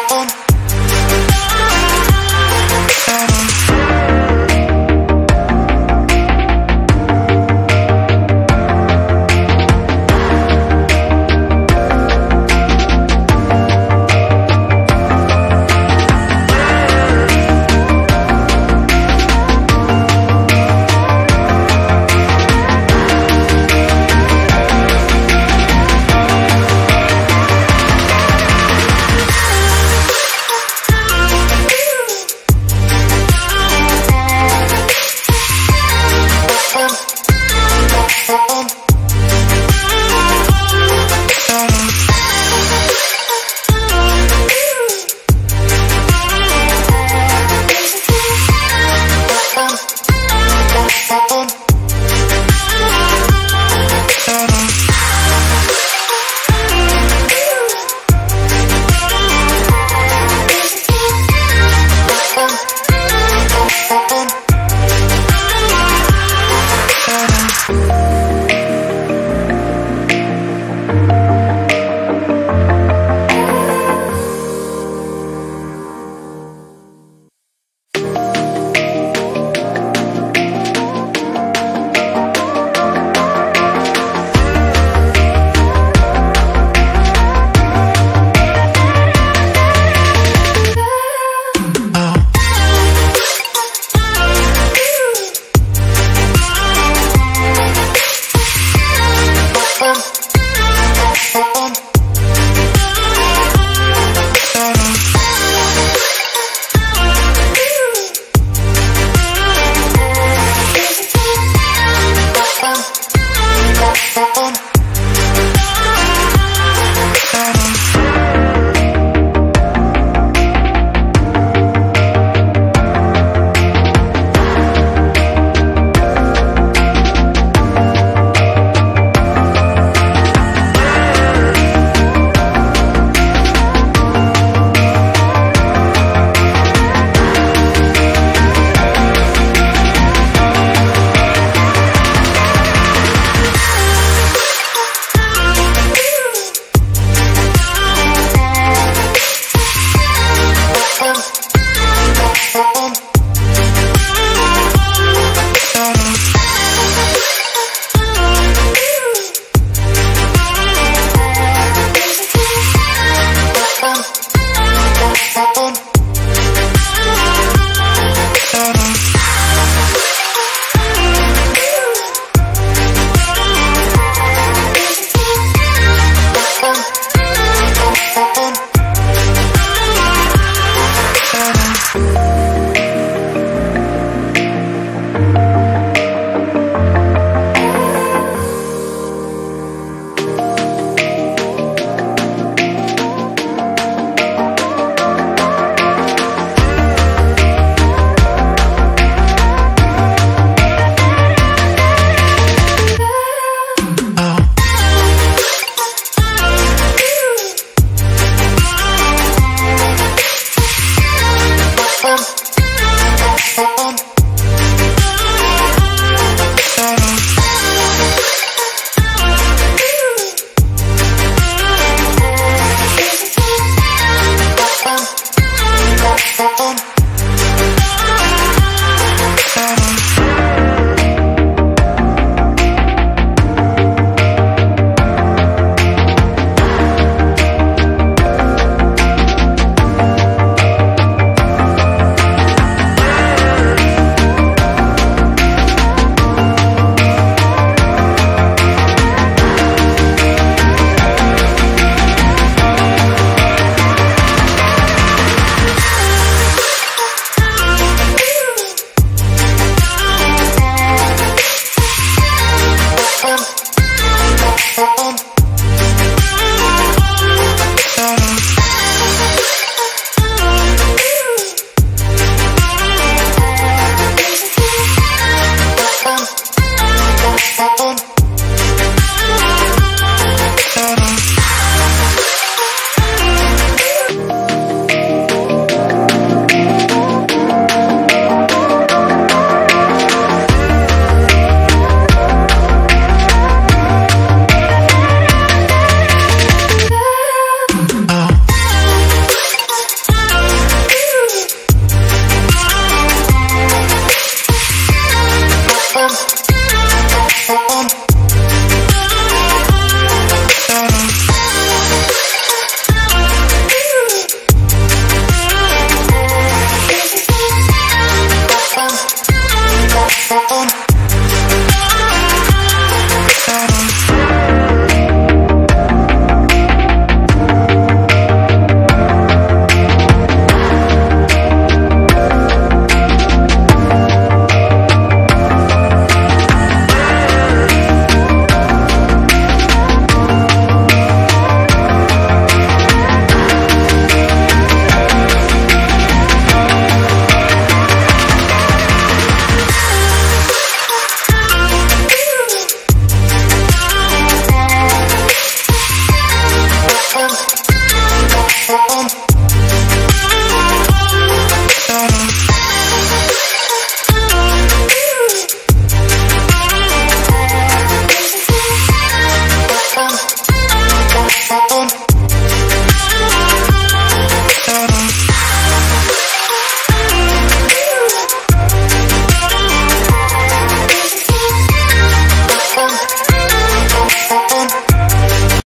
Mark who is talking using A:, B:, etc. A: phone